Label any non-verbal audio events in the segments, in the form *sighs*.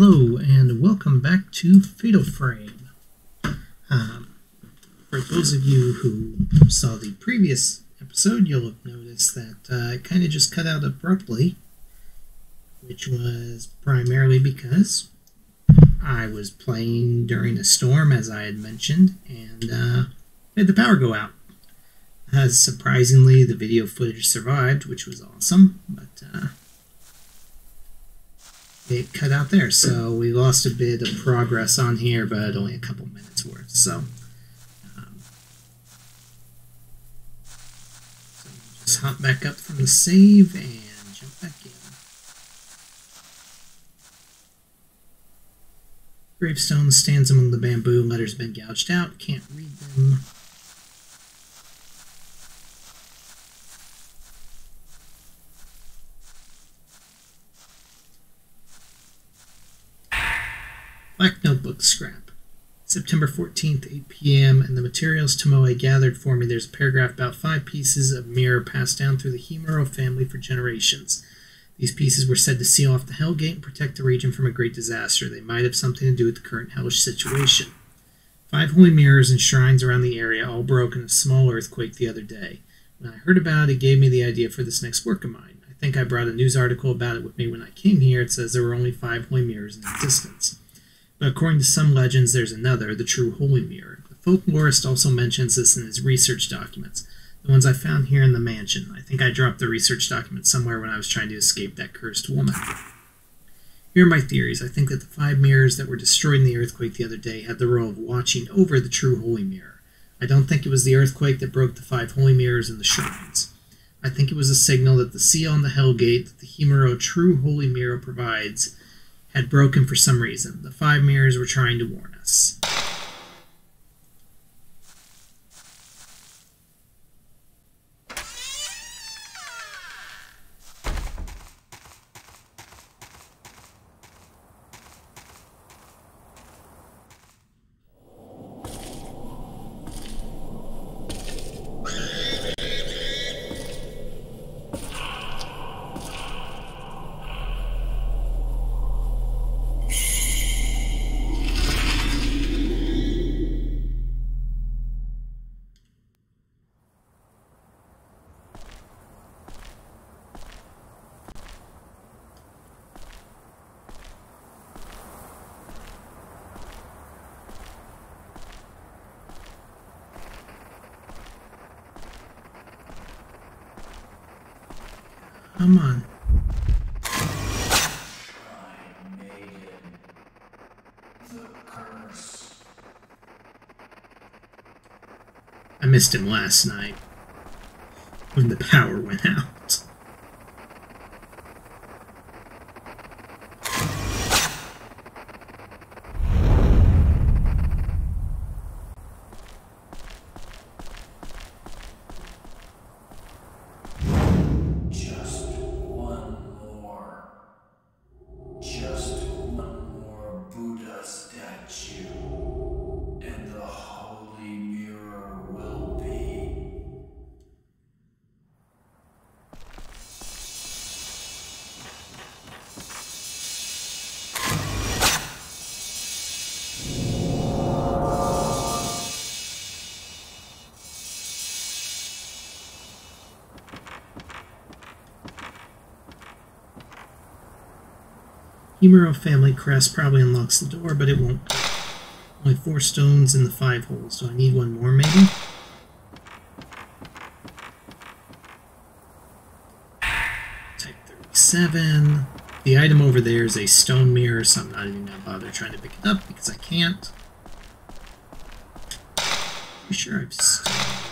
Hello, and welcome back to Fatal Frame. Um, for those of you who saw the previous episode, you'll have noticed that uh, it kind of just cut out abruptly, which was primarily because I was playing during a storm, as I had mentioned, and uh, the power go out. Uh, surprisingly, the video footage survived, which was awesome, but uh, it cut out there. So we lost a bit of progress on here, but only a couple minutes worth. So, um, so just hop back up from the save and jump back in. Gravestone stands among the bamboo. Letters been gouged out. Can't read them. Black Notebook Scrap. September 14th, 8 p.m., and the materials Tomoe gathered for me. There's a paragraph about five pieces of mirror passed down through the Himuro family for generations. These pieces were said to seal off the Hell Gate and protect the region from a great disaster. They might have something to do with the current hellish situation. Five holy mirrors and shrines around the area all broke in a small earthquake the other day. When I heard about it, it gave me the idea for this next work of mine. I think I brought a news article about it with me when I came here. It says there were only five holy mirrors in existence. But according to some legends, there's another, the true Holy Mirror. The folklorist also mentions this in his research documents, the ones I found here in the mansion. I think I dropped the research documents somewhere when I was trying to escape that cursed woman. Here are my theories. I think that the five mirrors that were destroyed in the earthquake the other day had the role of watching over the true Holy Mirror. I don't think it was the earthquake that broke the five holy mirrors in the shrines. I think it was a signal that the seal on the Hell Gate that the Himuro true Holy Mirror provides had broken for some reason. The five mirrors were trying to warn us. Come on. I missed him last night when the power went out. Himuro family crest probably unlocks the door, but it won't. Only four stones in the five holes. Do I need one more, maybe? Type 37. The item over there is a stone mirror, so I'm not even going to bother trying to pick it up because I can't. Pretty sure I've...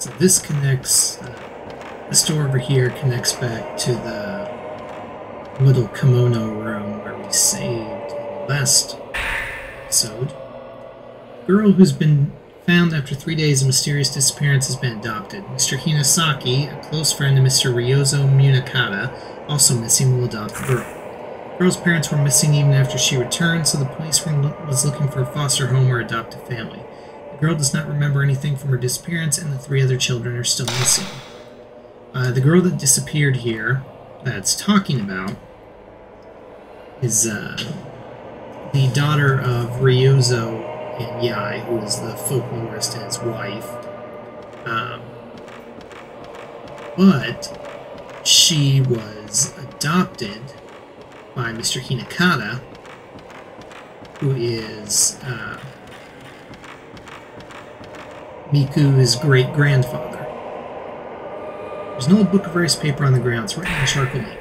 So this connects, uh, this door over here connects back to the little kimono room where we saved the last episode. Girl who's been found after three days of mysterious disappearance has been adopted. Mr. Hinasaki, a close friend of Mr. Ryozo Munakata, also missing, will adopt the girl. The girl's parents were missing even after she returned, so the police was looking for a foster home or adoptive family. The girl does not remember anything from her disappearance, and the three other children are still missing. Uh, the girl that disappeared here, that's talking about, is uh, the daughter of Ryozo and Yai, who is the folklorist and his wife. Um, but she was adopted by Mr. Hinakata, who is uh, Miku's great grandfather. There's an old book of rice paper on the ground. It's written in charcoal ink.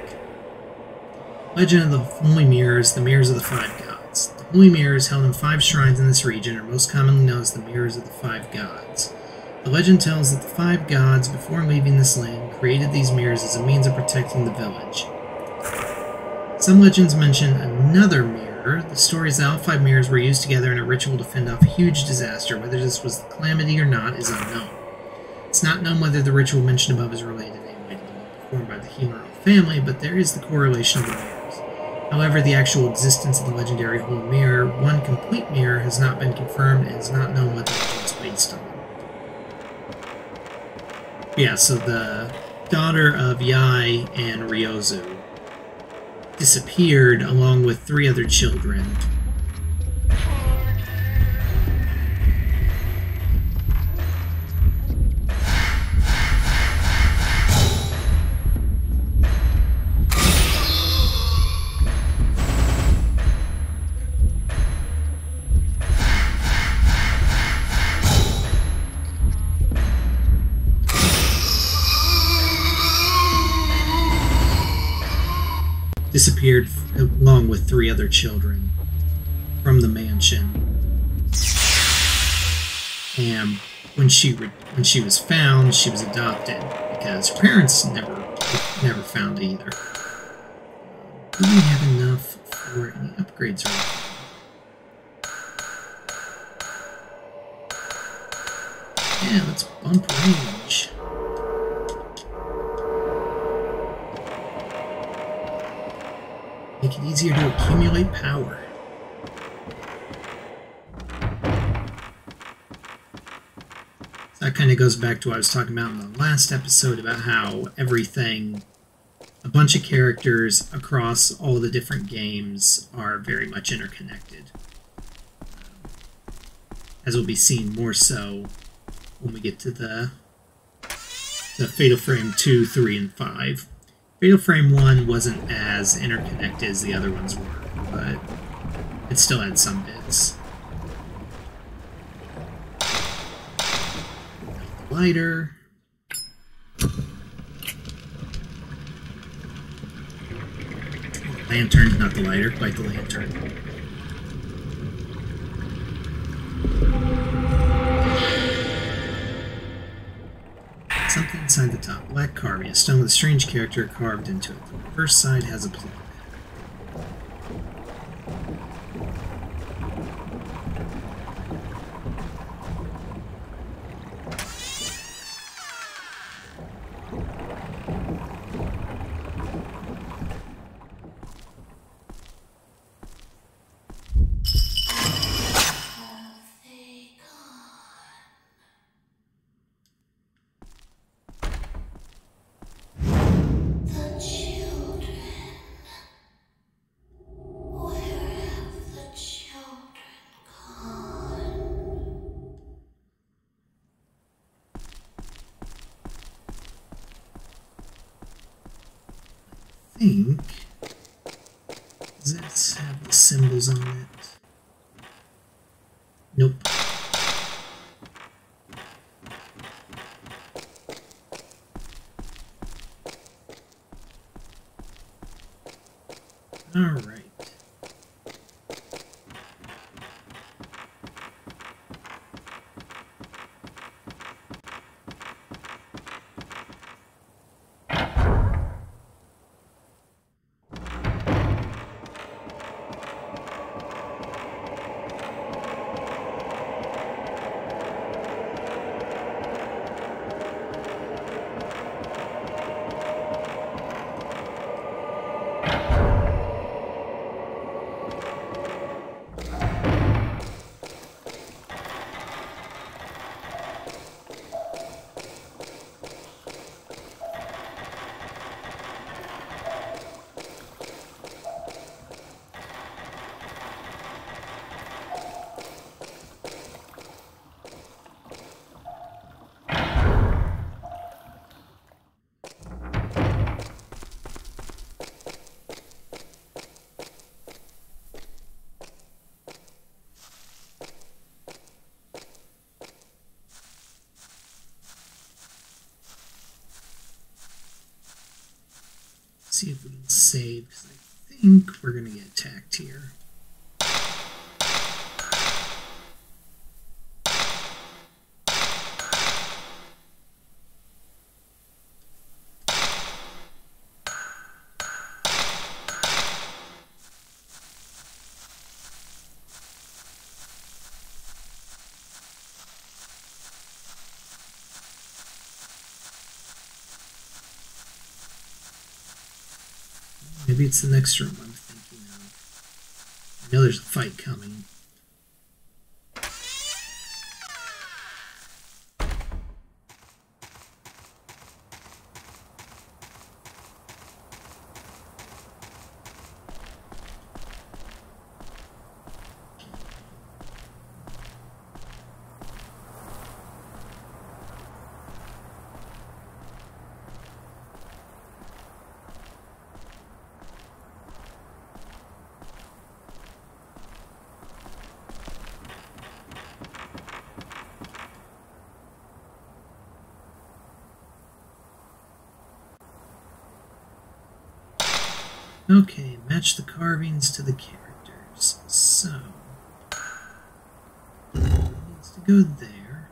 Legend of the Holy Mirrors, the Mirrors of the Five Gods. Holy Mirrors, held in five shrines in this region, are most commonly known as the Mirrors of the Five Gods. The legend tells that the five gods, before leaving this land, created these mirrors as a means of protecting the village. Some legends mention another mirror. The story is that all five mirrors were used together in a ritual to fend off a huge disaster. Whether this was the calamity or not is unknown. It's not known whether the ritual mentioned above is related to the one performed by the Himuro family, but there is the correlation of the mirrors. However, the actual existence of the legendary Holy Mirror, one complete mirror, has not been confirmed and is not known what the legend is based on. Yeah, so the daughter of Yai and Ryozo disappeared along with three other children. Disappeared along with three other children from the mansion. And when she when she was found, she was adopted because her parents never never found either. Do we have enough for any upgrades right? Yeah, let's bump range. Make it easier to accumulate power. That kind of goes back to what I was talking about in the last episode about how everything, a bunch of characters across all the different games are very much interconnected. Um, as will be seen more so when we get to the, the Fatal Frame 2, 3, and 5. Fatal Frame 1 wasn't as interconnected as the other ones were, but it still had some bits. Lighter. Lantern, not the lighter, quite the lantern. Top. Black carving. A stone with a strange character carved into it. The first side has a plug. See if we can save because I think we're gonna get attacked here. Maybe it's the next room I'm thinking of. I know there's a fight coming. Okay, match the carvings to the characters. So, needs to go there.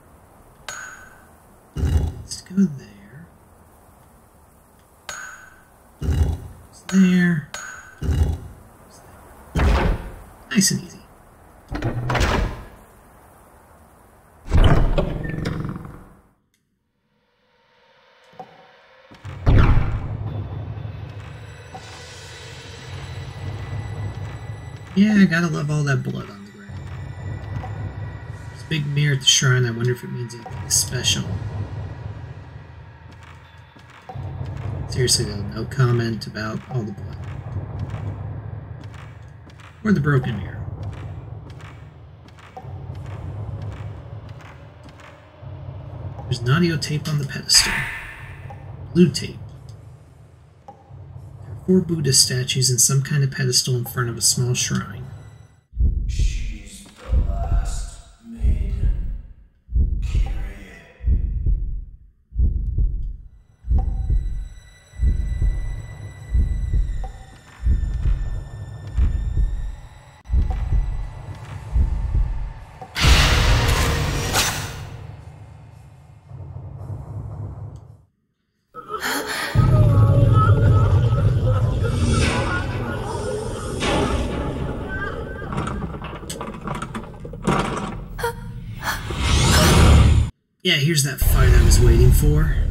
Needs to go there. There. There. Nice and easy. Yeah, I gotta love all that blood on the ground. A big mirror at the shrine. I wonder if it means anything special. Seriously though, no comment about all the blood. Or the broken mirror. There's an audio tape on the pedestal. Blue tape. Four Buddha statues and some kind of pedestal in front of a small shrine. Here's that fight I was waiting for.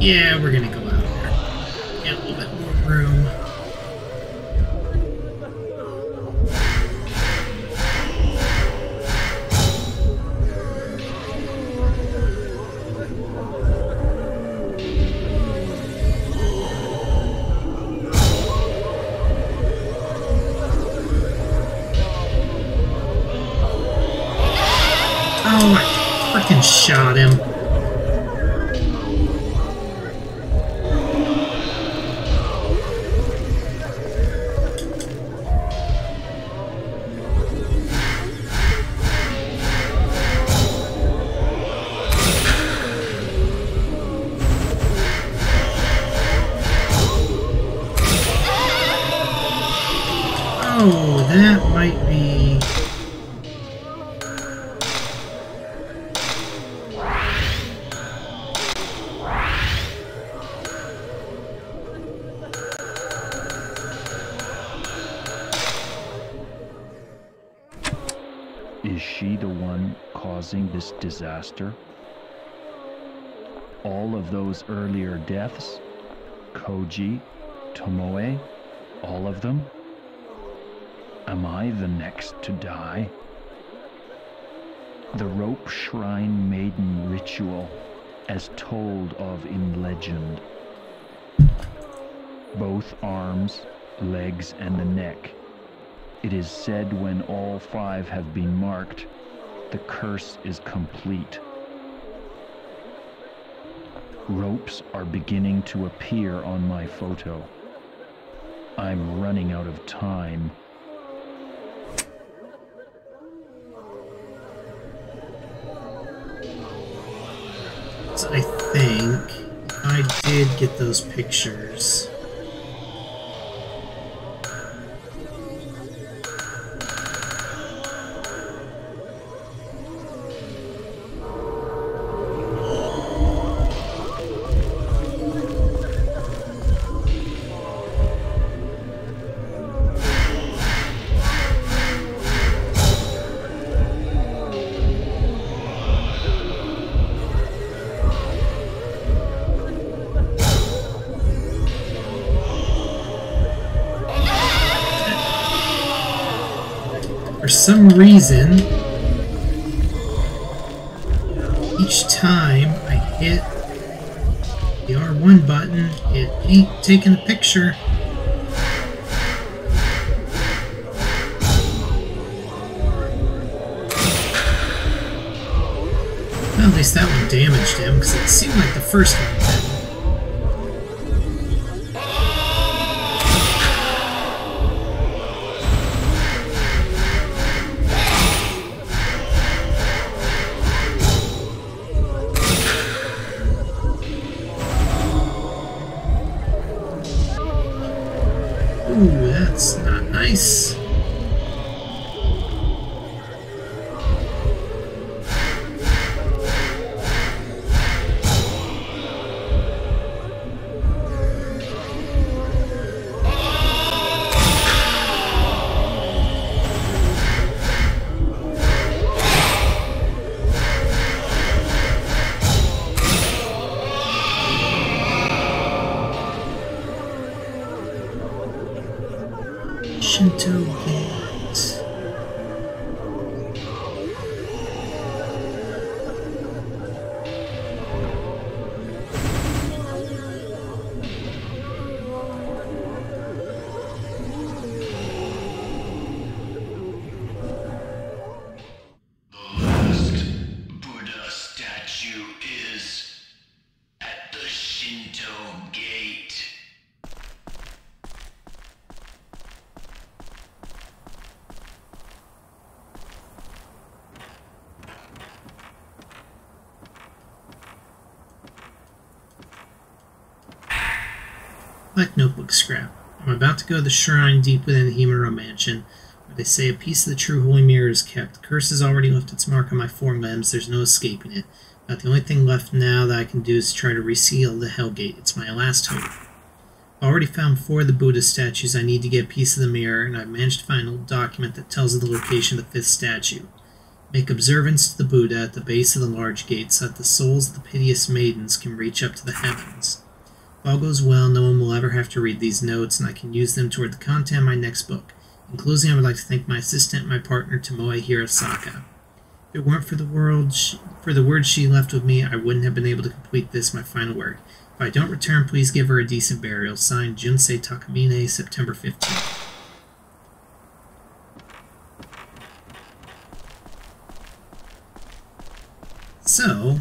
Yeah, we're gonna disaster? All of those earlier deaths? Koji, Tomoe, all of them? Am I the next to die? The rope shrine maiden ritual, as told of in legend. Both arms, legs, and the neck it is said when all five have been marked, the curse is complete. Ropes are beginning to appear on my photo. I'm running out of time. So I think I did get those pictures. Reason, each time I hit the R1 button, it ain't taking a picture. Well, at least that one damaged him, because it seemed like the first one nice. Go to the shrine deep within the Himuro mansion, where they say a piece of the true holy mirror is kept. The curse has already left its mark on my four limbs. There's no escaping it. About the only thing left now that I can do is try to reseal the Hellgate. It's my last hope. I've already found four of the Buddha statues. I need to get a piece of the mirror, and I've managed to find a document that tells of the location of the fifth statue. Make observance to the Buddha at the base of the large gate so that the souls of the piteous maidens can reach up to the heavens. All goes well, no one will ever have to read these notes, and I can use them toward the content of my next book. In closing, I would like to thank my assistant my partner, Tomoe Hirasaka. If it weren't for the world, for the words she left with me, I wouldn't have been able to complete this, my final work. If I don't return, please give her a decent burial. Signed, Junsei Takamine, September 15th. So,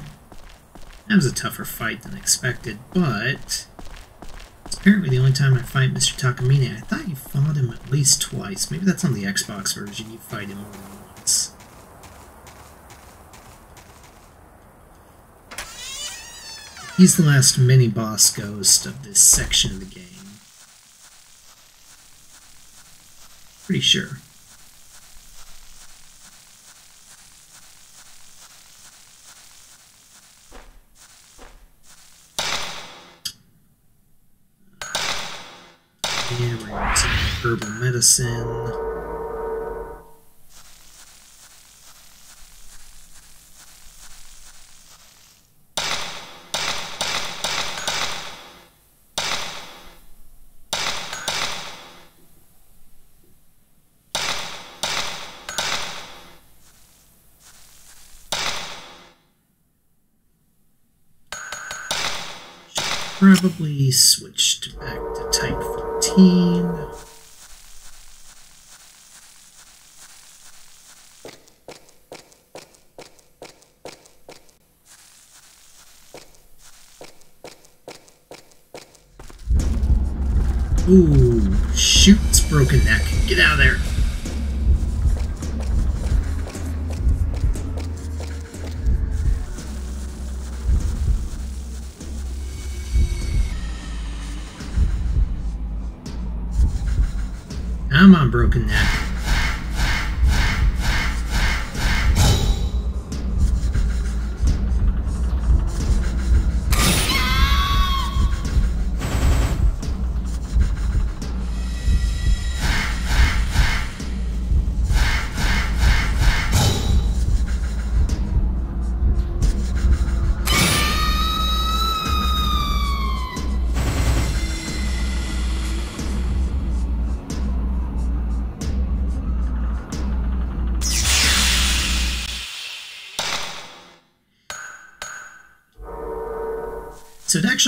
that was a tougher fight than expected, but apparently the only time I fight Mr. Takamine. I thought you fought him at least twice. Maybe that's on the Xbox version. You fight him more than once. He's the last mini-boss ghost of this section of the game. Pretty sure. Yeah, we're gonna some herbal medicine. Probably switched back to type 14. Ooh, shoot, it's broken neck. Get out of there. I'm on broken neck.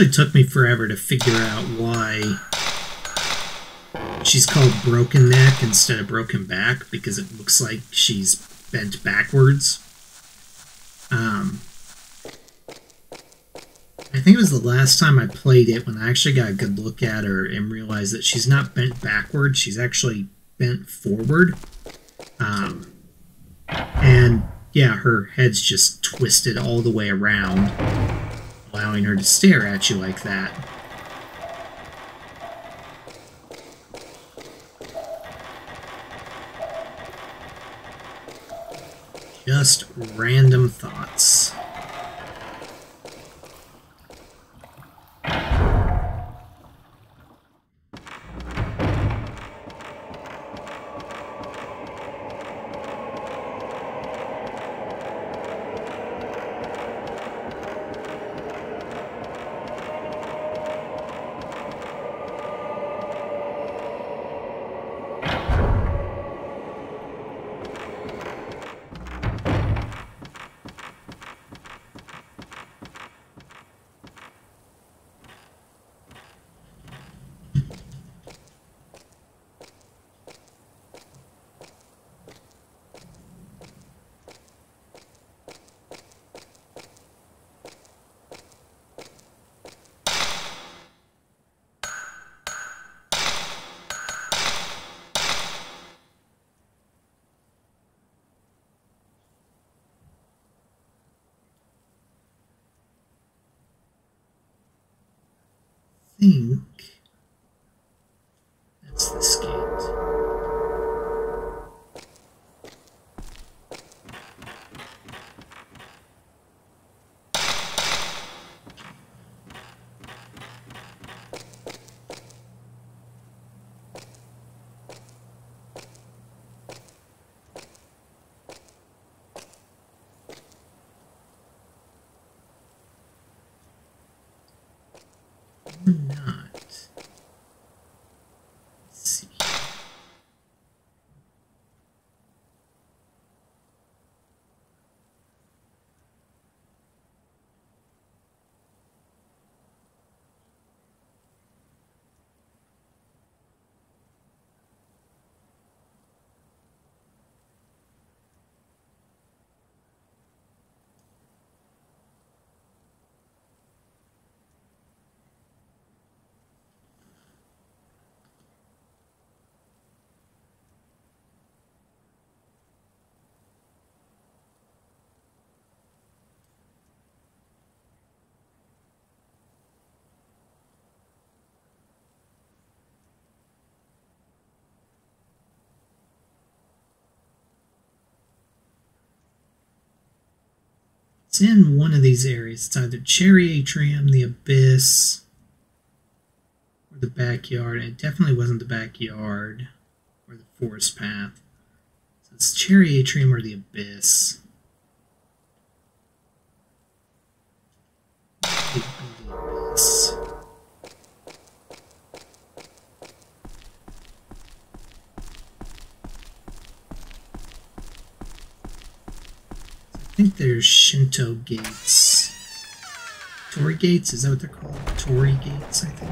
Actually took me forever to figure out why she's called Broken Neck instead of Broken Back because it looks like she's bent backwards. Um, I think it was the last time I played it when I actually got a good look at her and realized that she's not bent backwards, she's actually bent forward. Um, and yeah, her head's just twisted all the way around allowing her to stare at you like that. Just random thoughts. Think that's the skate. Or not. Let's see. It's in one of these areas. It's either Cherry Atrium, the Abyss, or the backyard. It definitely wasn't the backyard or the forest path. So it's Cherry Atrium or the Abyss. The Abyss. I think there's Shinto gates. Torii gates? Is that what they're called? Torii gates, I think.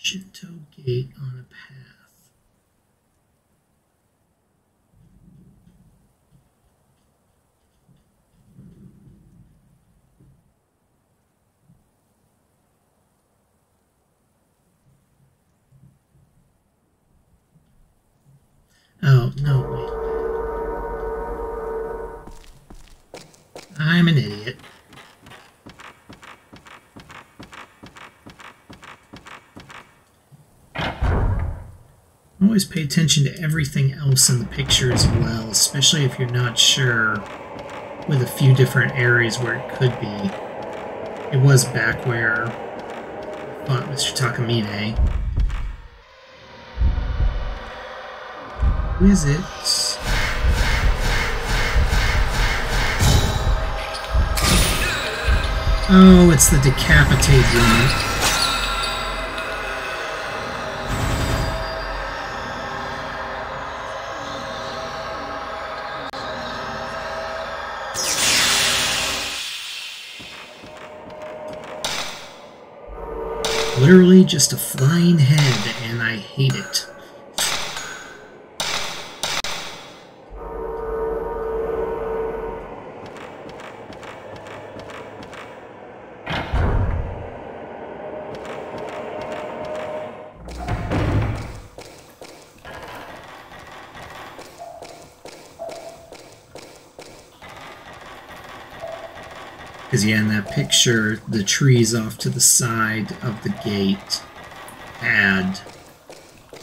Shinto gate on a path. Oh, no. I'm an idiot. Always pay attention to everything else in the picture as well, especially if you're not sure with a few different areas where it could be. It was back where I fought Mr. Takamine. Is it? Oh, it's the decapitate one. Literally just a flying head, and I hate it. Because, yeah, in that picture, the trees off to the side of the gate had,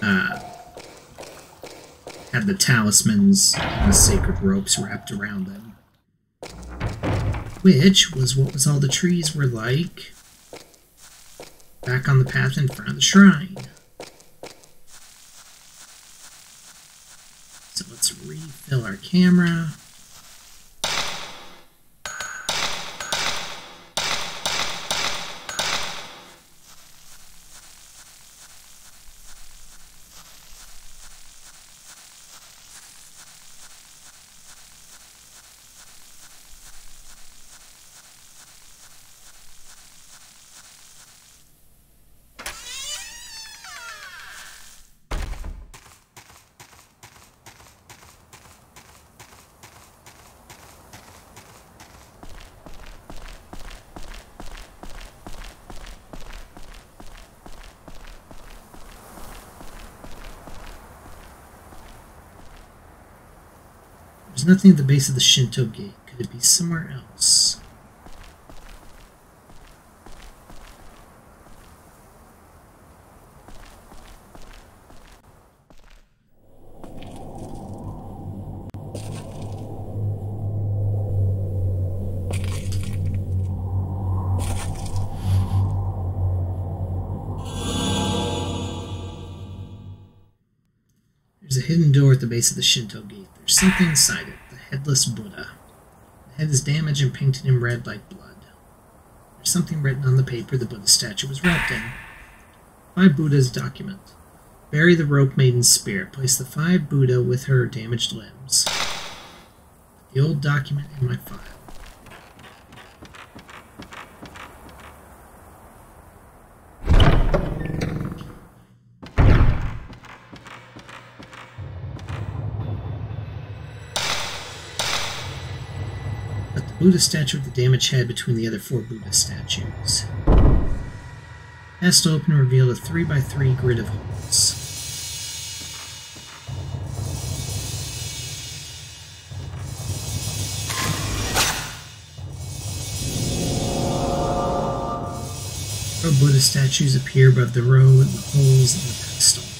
uh, had the talismans and the sacred ropes wrapped around them. Which was what was all the trees were like back on the path in front of the shrine. So let's refill our camera. Nothing at the base of the Shinto gate. Could it be somewhere else? There's a hidden door at the base of the Shinto gate. There's something inside it. The headless Buddha. The head is damaged and painted in red like blood. There's something written on the paper the Buddha statue was wrapped in. Five Buddha's document. Bury the rope maiden's spirit. Place the five Buddha with her damaged limbs. The old document in my file. Buddha statue with the damaged head between the other four Buddha statues. To open and reveal a 3x3 grid of holes. Buddha statues appear above the row and the holes in the pedestal.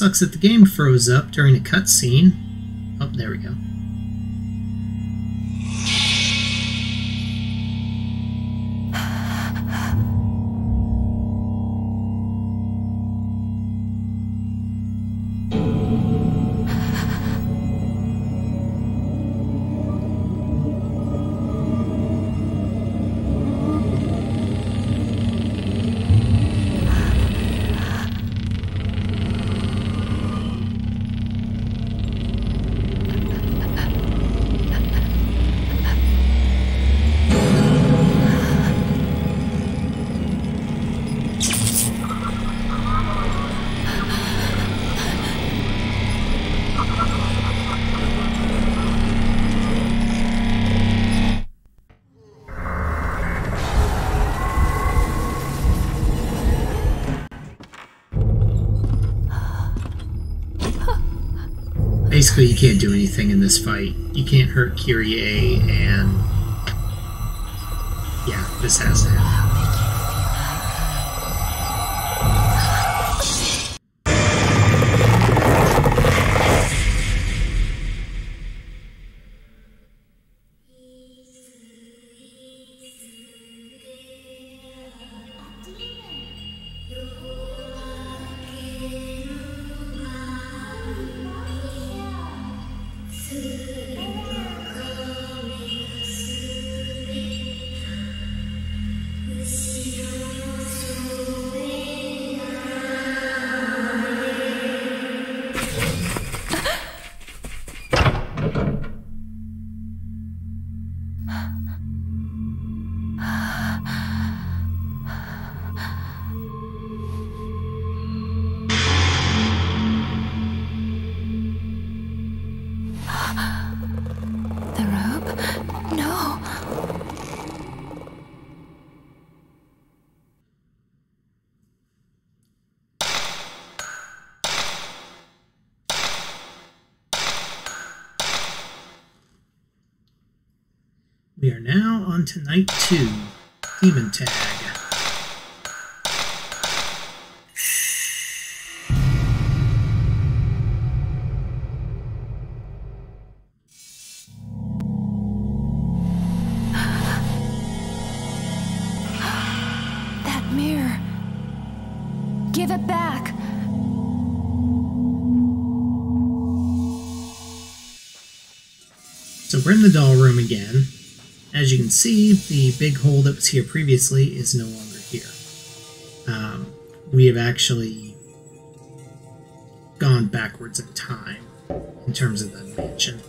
Sucks that the game froze up during a cutscene. Oh, there we go. Basically, you can't do anything in this fight. You can't hurt Kirie, and yeah, this has to happen. On to night two. Demon tag. That mirror. Give it back. So we're in the doll room again. As you can see, the big hole that was here previously is no longer here. Um, we have actually gone backwards in time in terms of the mansion.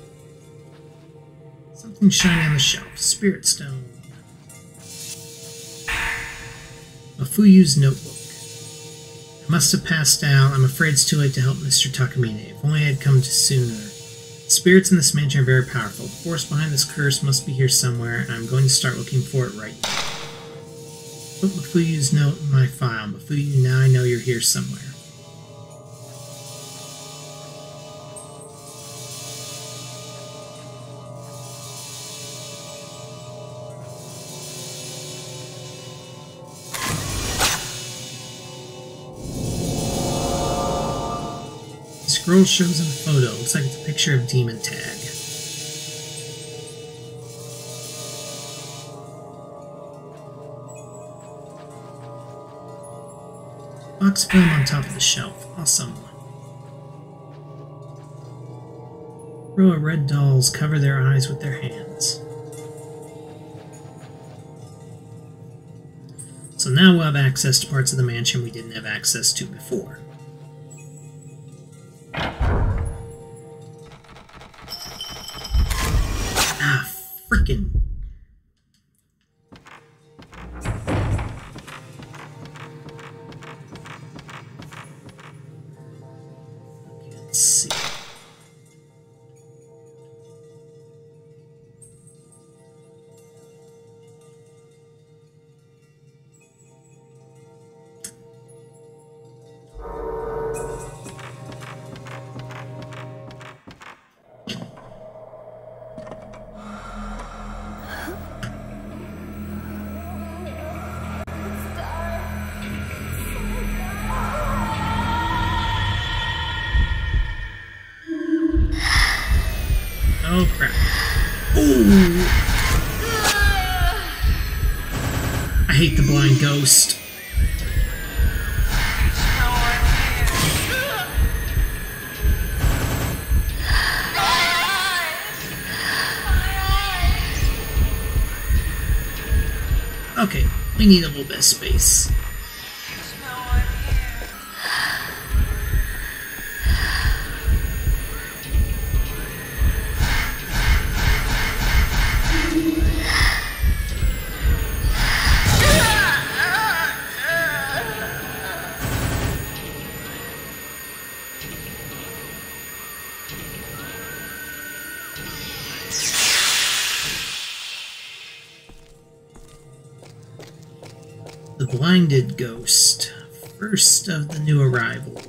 Something shiny on the shelf. Spirit stone. Mafuyu's notebook. I must have passed out. I'm afraid it's too late to help Mr. Takamine. If only I had come to sooner. Spirits in this mansion are very powerful. The force behind this curse must be here somewhere, and I'm going to start looking for it right now. Put Mafuyu's note in my file. Mafuyu, now I know you're here somewhere. Scroll shows in the photo. Looks like it's a picture of Demon Tag. Box film on top of the shelf. Awesome. Row of red dolls cover their eyes with their hands. So now we'll have access to parts of the mansion we didn't have access to before. Let's ghost. Okay, we need a little bit of space. Ghost, first of the new arrivals.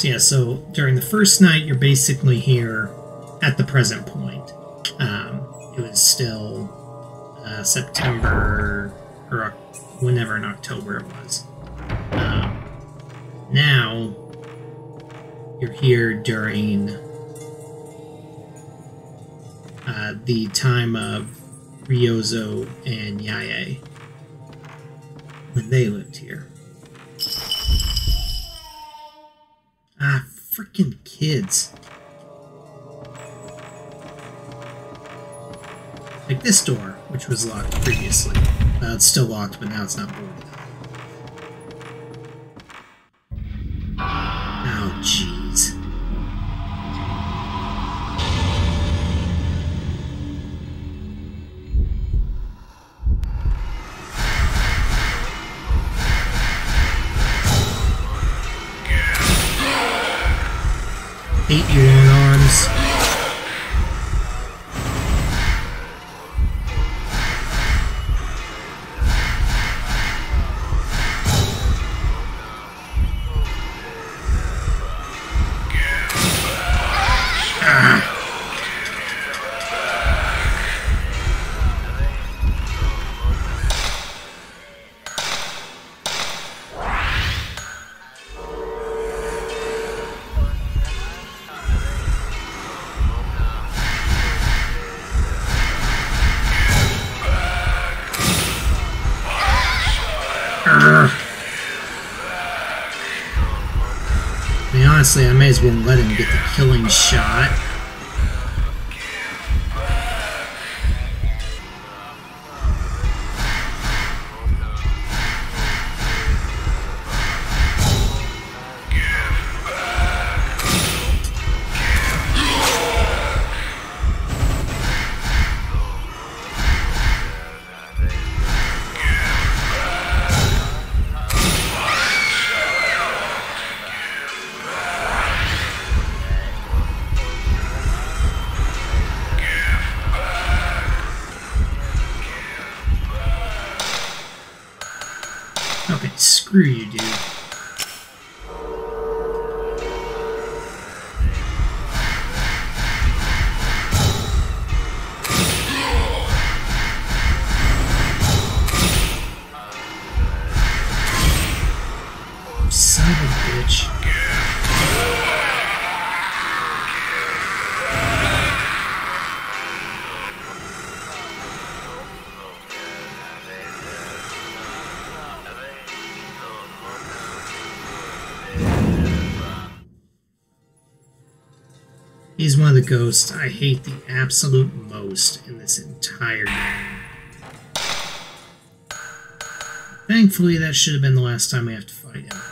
So yeah, so during the first night, you're basically here at the present point. Um, it was still uh, September or whenever in October it was. Um, now you're here during uh, the time of Ryozo and Yae when they lived here. Freaking kids. Like this door, which was locked previously. Uh, it's still locked, but now it's not boarded well let him get the killing shot. Okay, Ghosts I hate the absolute most in this entire game. Thankfully, that should have been the last time we have to fight him.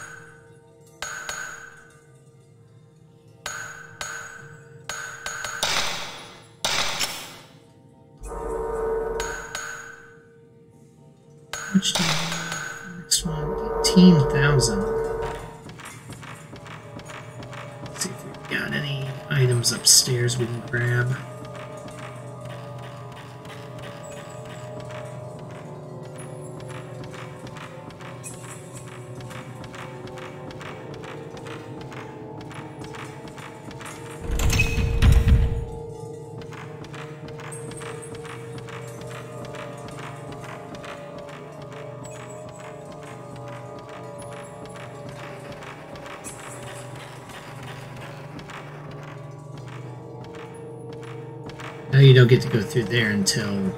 You don't get to go through there until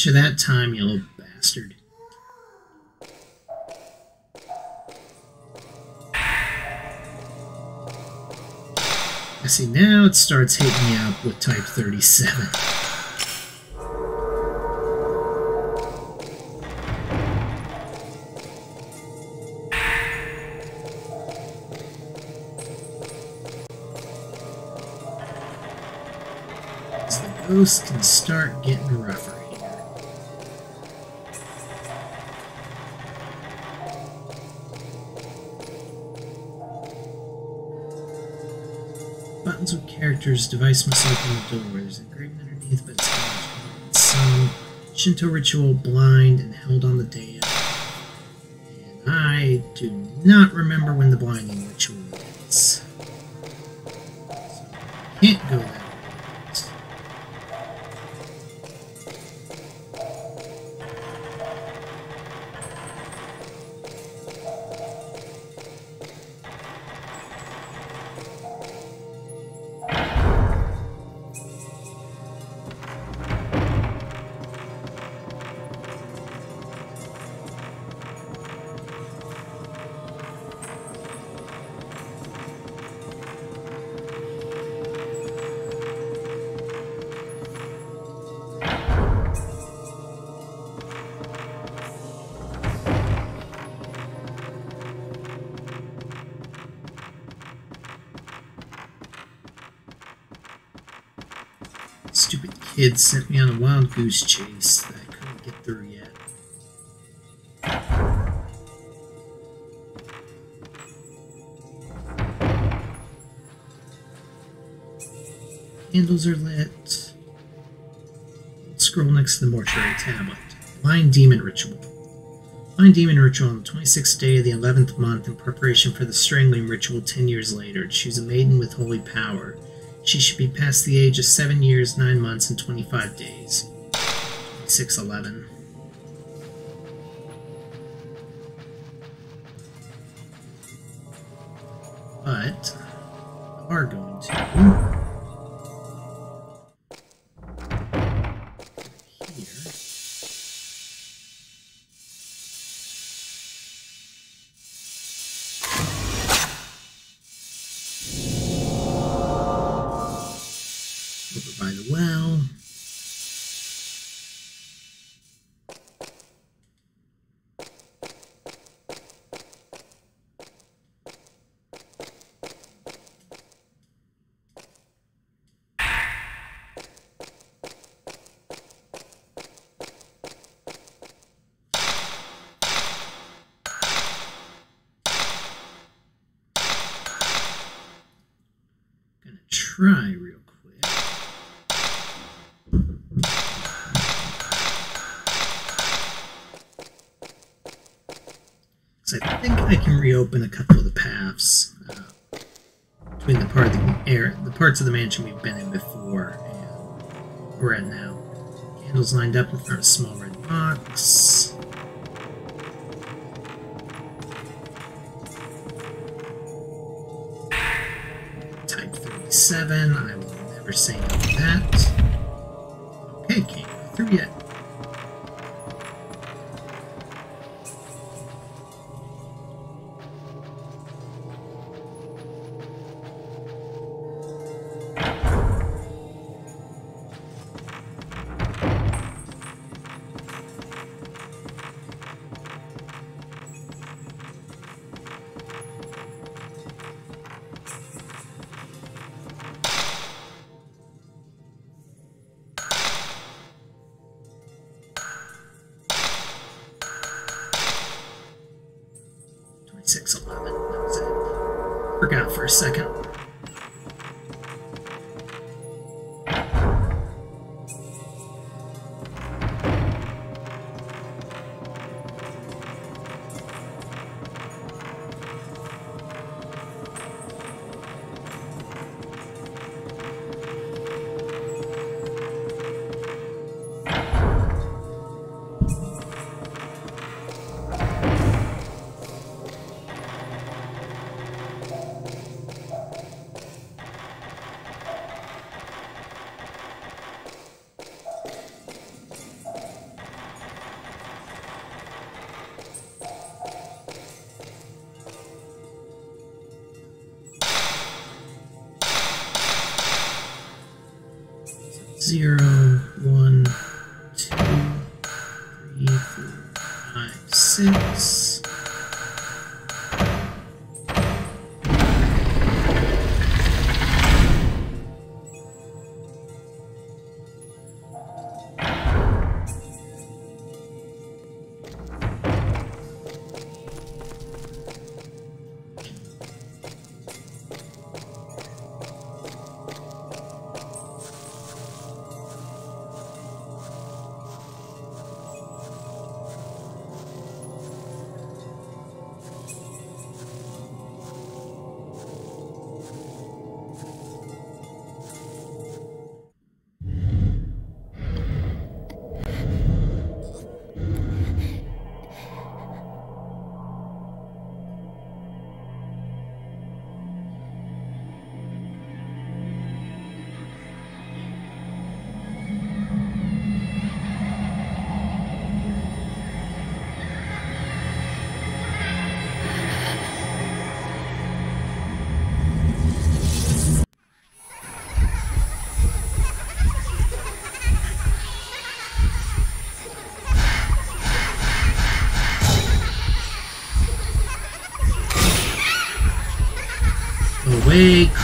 Gotcha that time, you little bastard. I see now it starts hitting me up with type 37. The ghosts can start getting rougher characters, device must open the door. There's engraving underneath, but it's damaged. Some Shinto ritual blind and held on the day of. And I do not remember when the blinding Stupid kid sent me on a wild goose chase that I couldn't get through yet. Candles are lit. Scroll next to the mortuary tablet. Blind Demon Ritual. Blind Demon Ritual on the 26th day of the 11th month in preparation for the Strangling Ritual 10 years later. Choose a maiden with holy power. She should be past the age of 7 years, 9 months, and 25 days. 611. But, can a couple of the paths uh, between the part of the air, the parts of the mansion we've been in before and we're at now. Candles lined up of a small red box. Type 37. I will never say no to that. Okay, can't go through yet.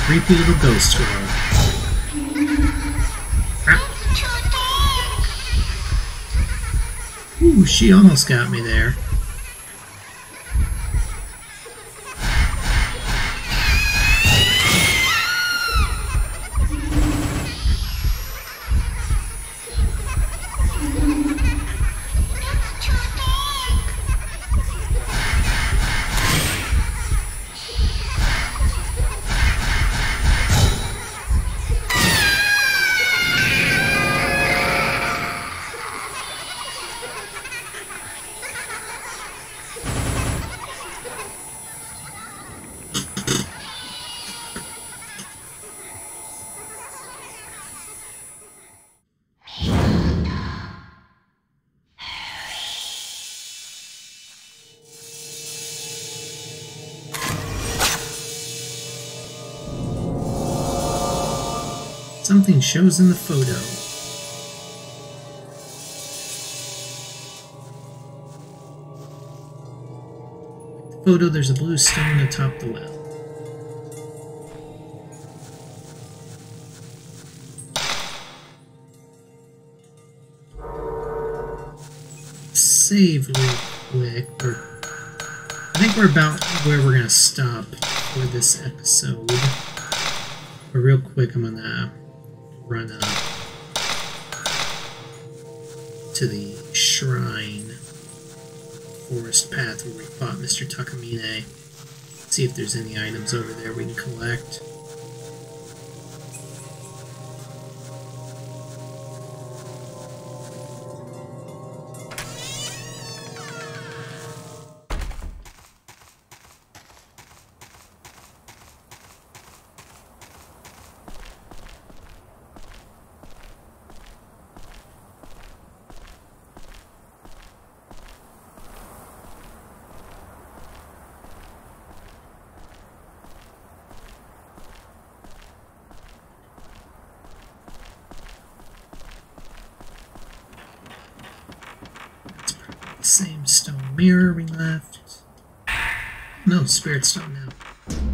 Creepy little ghost girl. Ooh, she almost got me there. Something shows in the photo. The photo, there's a blue stone atop the well. Save real quick. I think we're about where we're gonna stop for this episode. But real quick, I'm gonna run up to the shrine forest path where we fought Mr. Takamine. See if there's any items over there we can collect.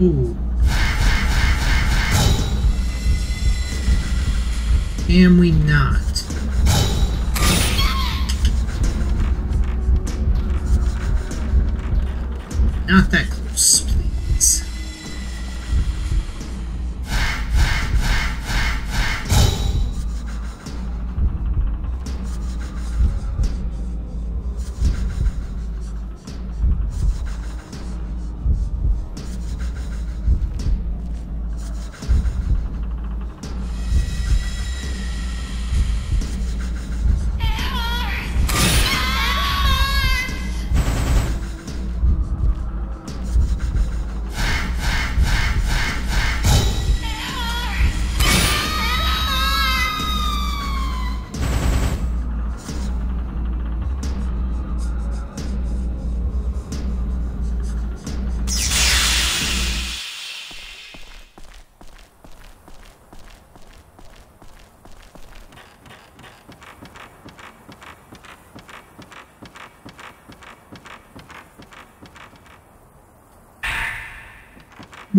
Ooh. We not? Not that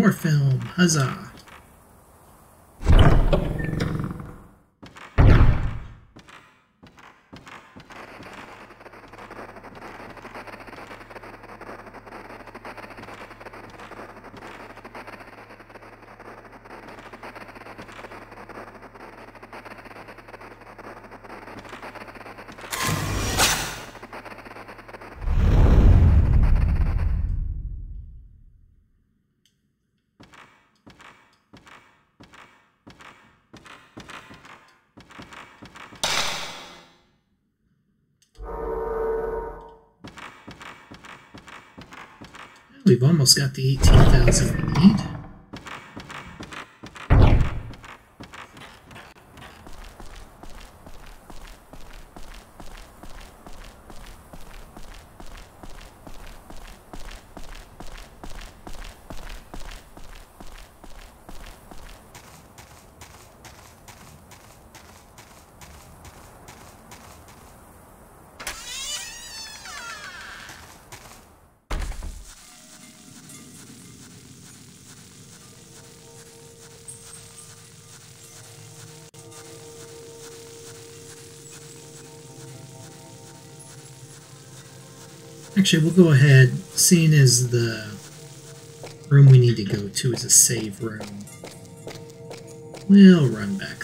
More film, huzzah! We've almost got the 18,000 we need. Actually, we'll go ahead, seeing as the room we need to go to is a save room. We'll run back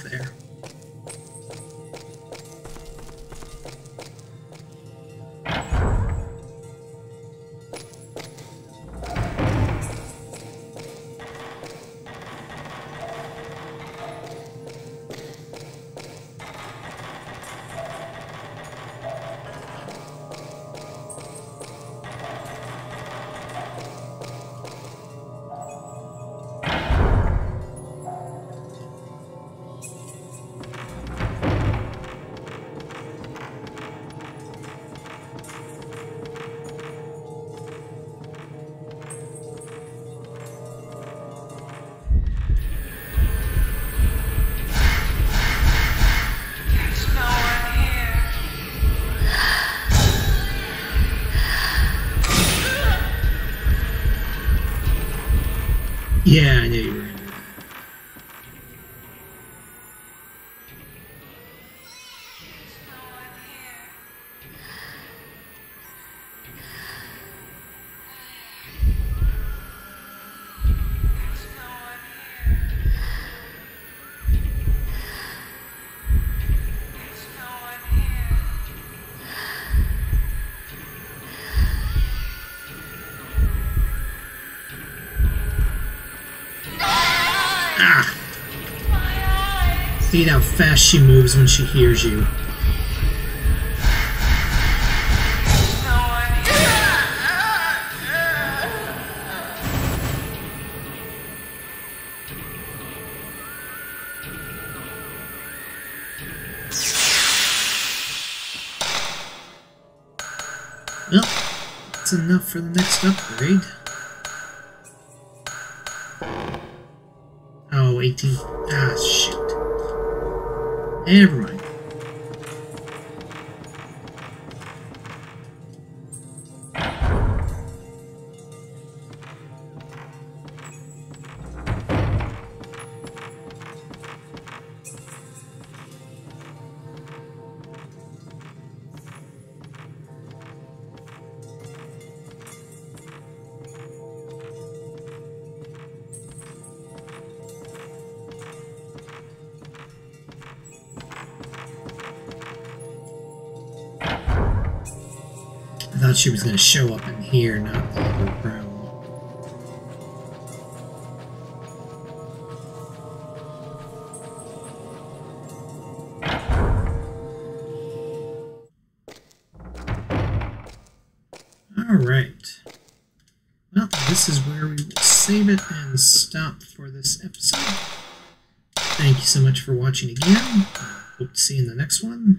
Ah! *sighs* See how fast she moves when she hears you. Well, that's enough for the next upgrade. 18. Ah, shit. Never she was going to show up in here, not the other room. Alright. Well, this is where we will save it and stop for this episode. Thank you so much for watching again. Hope to see you in the next one,